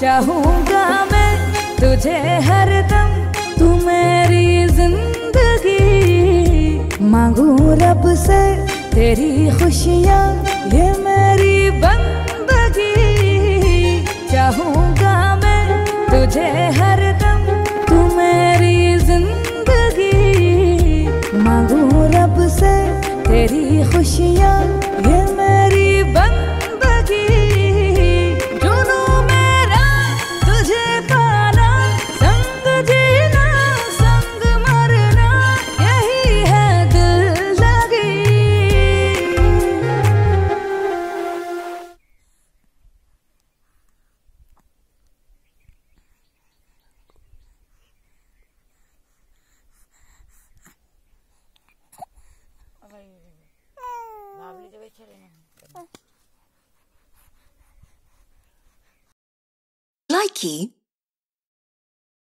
चाहूँगा मैं तुझे हर दम, तू मेरी ज़िंदगी। मांगू रब से तेरी खुशियाँ, ये मेरी बंदगी। चाहूँगा मैं तुझे हर दम, तू मेरी ज़िंदगी। मांगू रब से तेरी खुशियाँ, ये मेरी Nike